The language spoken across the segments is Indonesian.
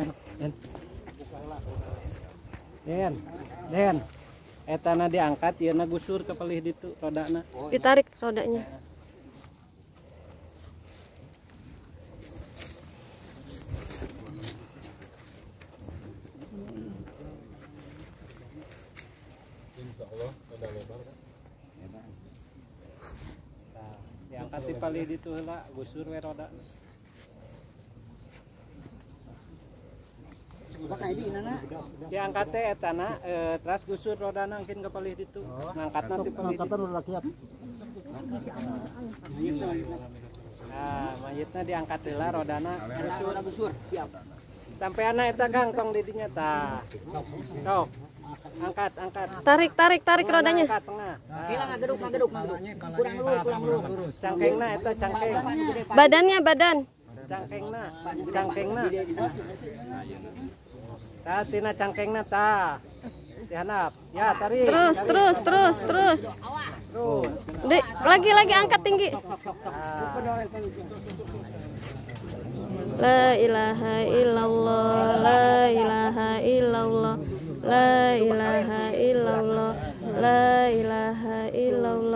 Den. Den. Den. Etana diangkat ieu na gusur ke pelih ditu rodana. Ditarik rodanya. Nah, diangkat di ditu heula gusur we roda. Diangkat teh etana eh, teras gusur rodana angkin ke pelih ditu. Ngangkat nanti pelih. Nah, diangkat rodana gusur. Sampai anak eta gangkong di dinya tah. Sok. Angkat, angkat. Tarik, tarik, tarik Tengah, rodanya. Angkat tengah. Nah, Ngaduk, ngaduk, ngaduk. Kurang lurus, kurang lurus. cangkengna eta cangkeng. Badannya badan. Cangkengna, cangkengna. Tah tina cangkengna tah. Dihanap. Ya, tarik. Terus, terus, terus, terus. Terus. Di- lagi, lagi angkat tinggi. La ilaha illallah, la ilaha illallah, la ilaha illallah, la ilaha illallah,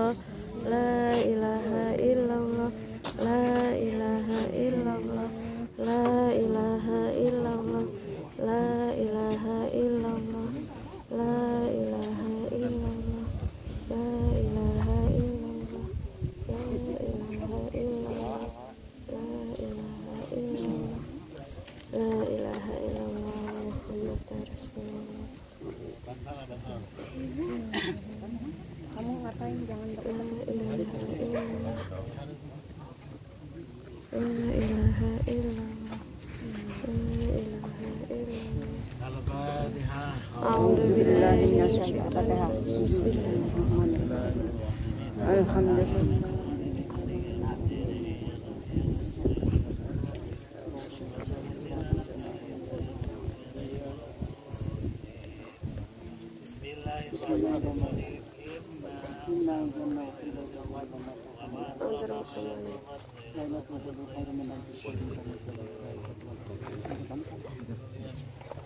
بسم الله الرحمن الرحيم الحمد لله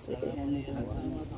Thank you.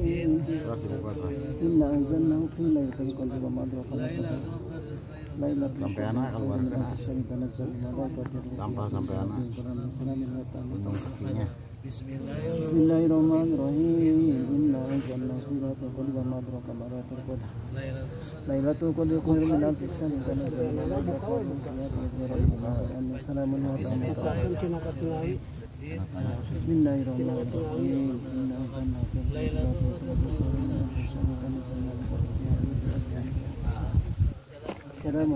إنا أنزلناه في ليلة القدر وما أدراك ليلة Sampaiana kalau barang sampah sampaiana Bismillahirrahmanirrahim Inna anzalna fi lailatul qadr wa ma adraka ma lailatul qadr Lailatul qadr khairun min alfi shahr tanazzalul malaikatu wa ruhu fiha bi idzni rabbihim salamun wa salamun بسم الله الرحمن الرحيم إنا أنزلنا في الليلة سلام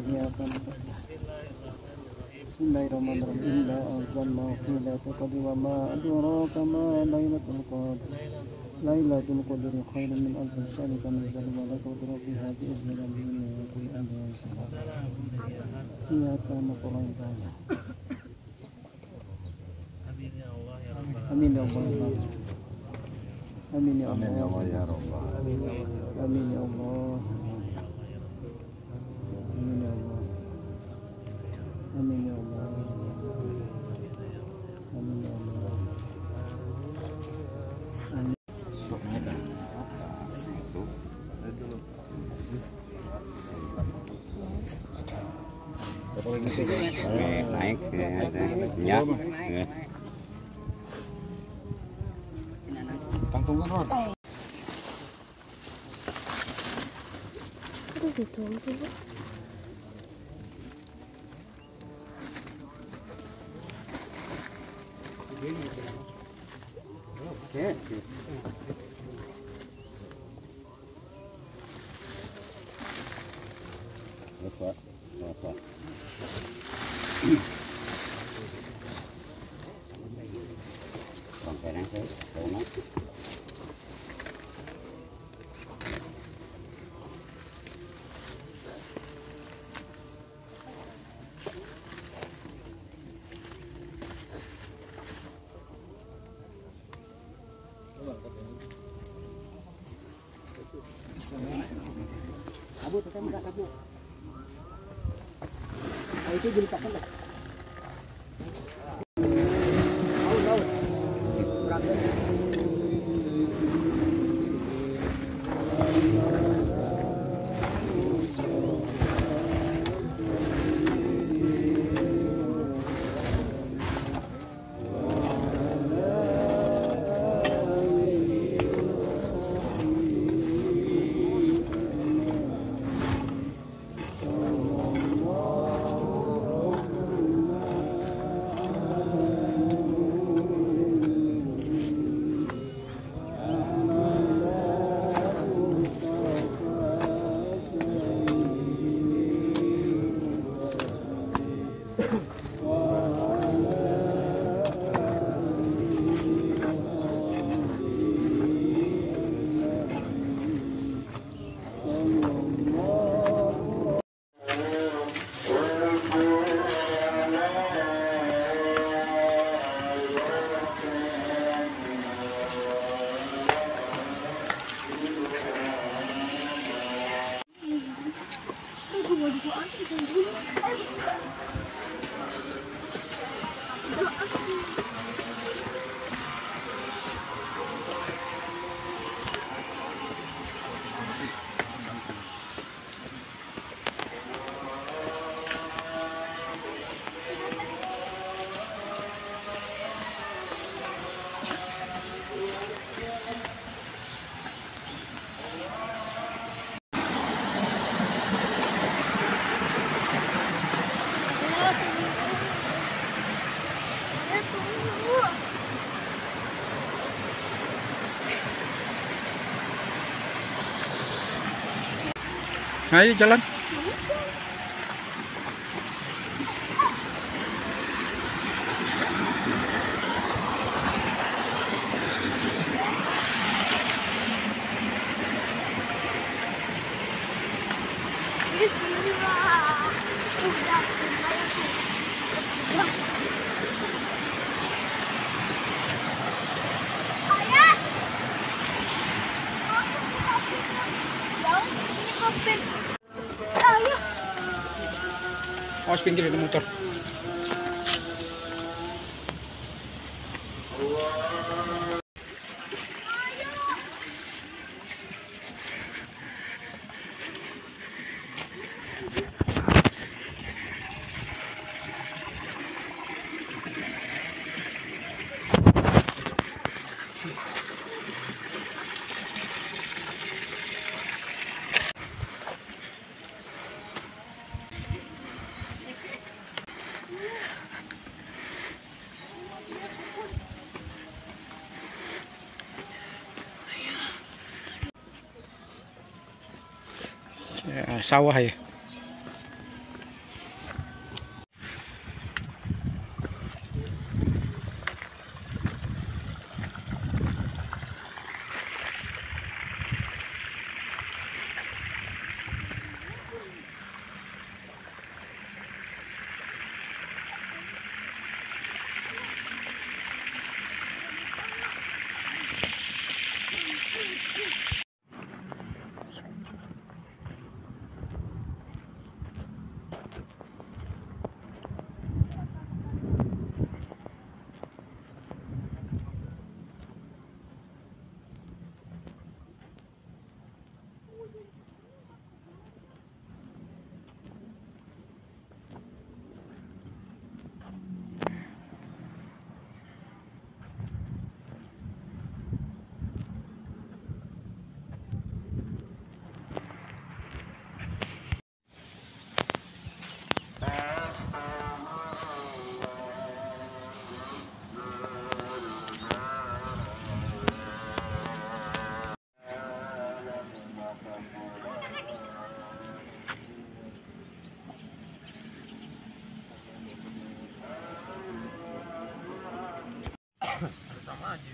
بسم الله الرحمن الرحيم لا أنزلنا في ليلة القدر وما أدراك ما ليلة القدر ليلة القدر خير من ألف شهر تنزل ملكوت ربها بإذن ربهم من كل أمر سلام هي قامت Amin ya Allah. Amin ya Amin ya Allah. Allah ya Rabbal. Amin ya Allah. Amin ya Allah. Amin ya Allah. Amin ya Allah. Amin. Oke, naik ya. Ya. ya. Tangtung don't you? What's that? Abu, saya minta kabut. Itu dilipatkan tak? Tahu, Đấy cho lên. Pinggir itu motor. sau thì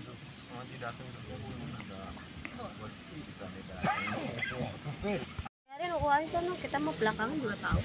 ya. Biarin uang itu kita mau belakangan juga tahu.